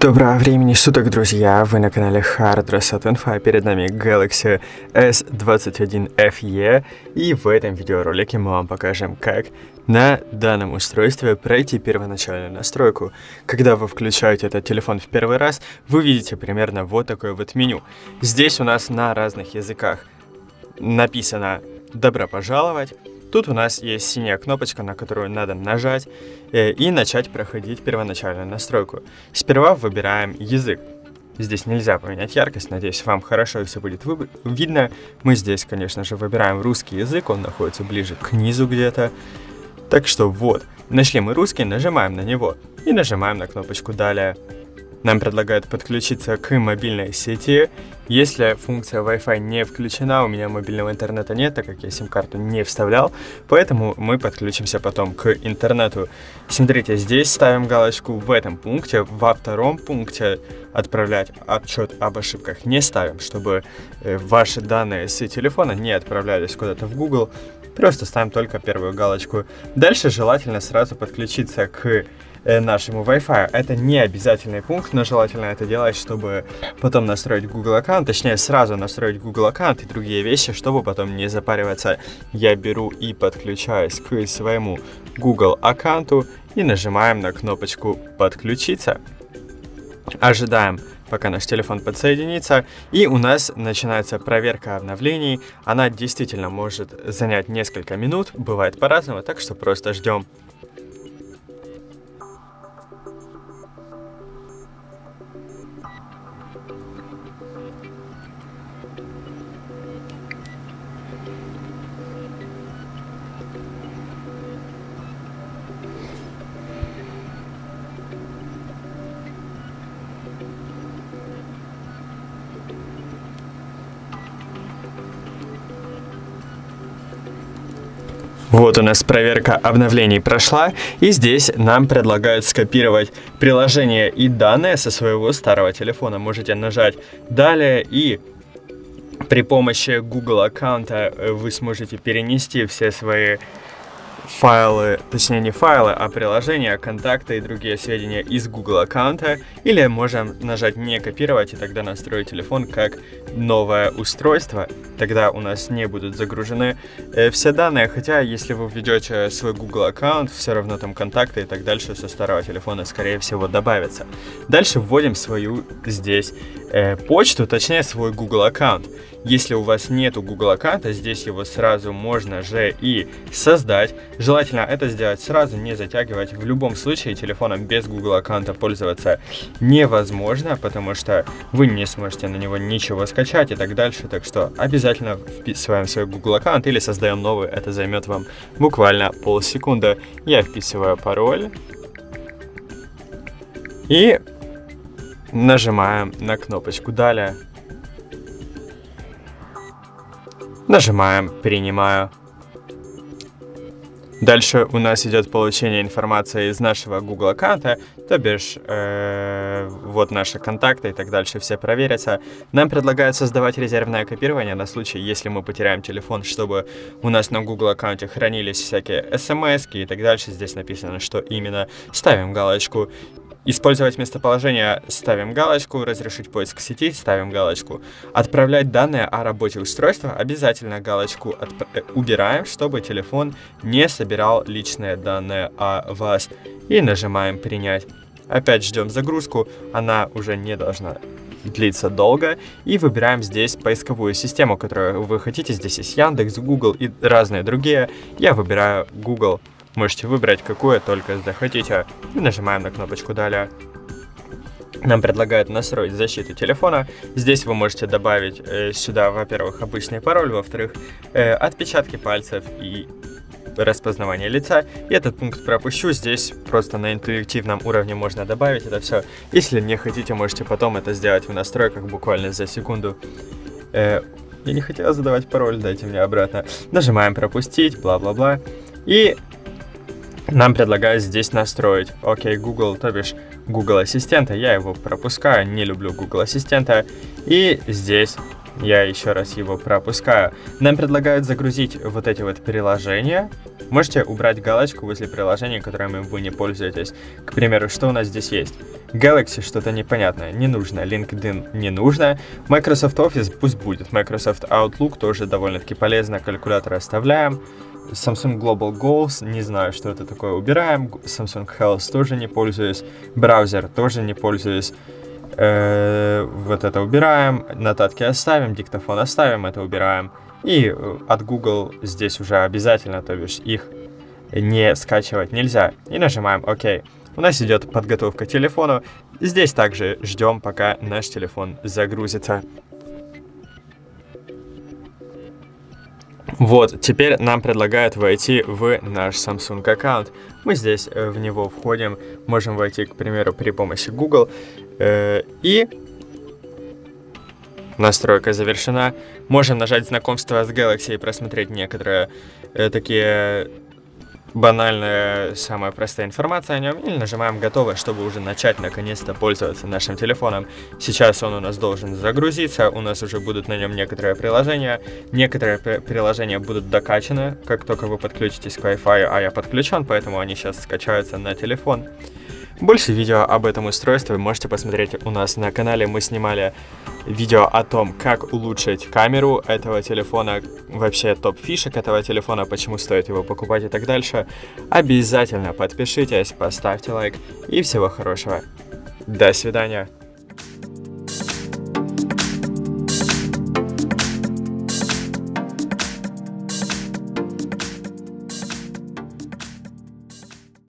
Доброго времени суток, друзья! Вы на канале Hardress от Info, перед нами Galaxy S21 FE, и в этом видеоролике мы вам покажем, как на данном устройстве пройти первоначальную настройку. Когда вы включаете этот телефон в первый раз, вы видите примерно вот такое вот меню. Здесь у нас на разных языках написано «Добро пожаловать», Тут у нас есть синяя кнопочка, на которую надо нажать э, и начать проходить первоначальную настройку. Сперва выбираем язык. Здесь нельзя поменять яркость, надеюсь, вам хорошо все будет видно. Мы здесь, конечно же, выбираем русский язык, он находится ближе к низу где-то. Так что вот, нашли мы русский, нажимаем на него и нажимаем на кнопочку «Далее». Нам предлагают подключиться к мобильной сети. Если функция Wi-Fi не включена, у меня мобильного интернета нет, так как я сим-карту не вставлял, поэтому мы подключимся потом к интернету. Смотрите, здесь ставим галочку в этом пункте, во втором пункте отправлять отчет об ошибках не ставим, чтобы э, ваши данные с телефона не отправлялись куда-то в Google, просто ставим только первую галочку. Дальше желательно сразу подключиться к нашему Wi-Fi. Это не обязательный пункт, но желательно это делать, чтобы потом настроить Google аккаунт, точнее сразу настроить Google аккаунт и другие вещи, чтобы потом не запариваться. Я беру и подключаюсь к своему Google аккаунту и нажимаем на кнопочку «Подключиться». Ожидаем пока наш телефон подсоединится, и у нас начинается проверка обновлений. Она действительно может занять несколько минут, бывает по-разному, так что просто ждем. Вот у нас проверка обновлений прошла, и здесь нам предлагают скопировать приложение и данные со своего старого телефона. Можете нажать «Далее» и при помощи Google аккаунта э, вы сможете перенести все свои файлы, точнее не файлы, а приложения, контакты и другие сведения из Google аккаунта, или можем нажать не копировать и тогда настроить телефон как новое устройство, тогда у нас не будут загружены э, все данные, хотя если вы введете свой Google аккаунт, все равно там контакты и так дальше со старого телефона скорее всего добавятся. Дальше вводим свою здесь э, почту, точнее свой Google аккаунт. Если у вас нету Google аккаунта, здесь его сразу можно же и создать. Желательно это сделать сразу, не затягивать. В любом случае телефоном без Google аккаунта пользоваться невозможно, потому что вы не сможете на него ничего скачать и так дальше. Так что обязательно вписываем свой Google аккаунт или создаем новый. Это займет вам буквально полсекунды. Я вписываю пароль. И нажимаем на кнопочку «Далее». Нажимаем «Принимаю». Дальше у нас идет получение информации из нашего Google аккаунта, то бишь э, вот наши контакты и так дальше все проверятся. Нам предлагают создавать резервное копирование на случай, если мы потеряем телефон, чтобы у нас на Google аккаунте хранились всякие смс и так дальше. Здесь написано, что именно. Ставим галочку Использовать местоположение ставим галочку, разрешить поиск сети ставим галочку. Отправлять данные о работе устройства обязательно галочку э, убираем, чтобы телефон не собирал личные данные о вас. И нажимаем принять. Опять ждем загрузку, она уже не должна длиться долго. И выбираем здесь поисковую систему, которую вы хотите. Здесь есть Яндекс, Google и разные другие. Я выбираю Google. Можете выбрать, какое только захотите. И нажимаем на кнопочку «Далее». Нам предлагают настроить защиту телефона. Здесь вы можете добавить э, сюда, во-первых, обычный пароль, во-вторых, э, отпечатки пальцев и распознавание лица. И этот пункт пропущу. Здесь просто на интуитивном уровне можно добавить это все. Если не хотите, можете потом это сделать в настройках буквально за секунду. Э, я не хотел задавать пароль, дайте мне обратно. Нажимаем пропустить, бла-бла-бла. И нам предлагают здесь настроить. Окей, Google, то бишь Google Ассистента. Я его пропускаю, не люблю Google Ассистента. И здесь Я еще раз его пропускаю. Нам предлагают загрузить вот эти вот приложения. Можете убрать галочку возле приложения, которыми вы не пользуетесь. К примеру, что у нас здесь есть? Galaxy что-то непонятное, не нужно. LinkedIn не нужно. Microsoft Office пусть будет. Microsoft Outlook тоже довольно-таки полезно. Калькулятор оставляем. Samsung Global Goals, не знаю, что это такое, убираем. Samsung Health тоже не пользуюсь. Браузер тоже не пользуюсь. Э, вот это убираем. Нотатки оставим, диктофон оставим, это убираем. И э, от Google здесь уже обязательно, то бишь их не скачивать нельзя. И нажимаем ОК. У нас идет подготовка к телефону. Здесь также ждем, пока наш телефон загрузится. Вот, теперь нам предлагают войти в наш Samsung аккаунт. Мы здесь э, в него входим, можем войти, к примеру, при помощи Google. Э, и настройка завершена. Можем нажать знакомство с Galaxy и просмотреть некоторые э, такие банальная, самая простая информация о нем, или нажимаем «Готово», чтобы уже начать наконец-то пользоваться нашим телефоном. Сейчас он у нас должен загрузиться, у нас уже будут на нем некоторые приложения. Некоторые приложения будут докачаны, как только вы подключитесь к Wi-Fi, а я подключен, поэтому они сейчас скачаются на телефон. Больше видео об этом устройстве вы можете посмотреть у нас на канале. Мы снимали видео о том, как улучшить камеру этого телефона, вообще топ фишек этого телефона, почему стоит его покупать и так дальше. Обязательно подпишитесь, поставьте лайк и всего хорошего. До свидания.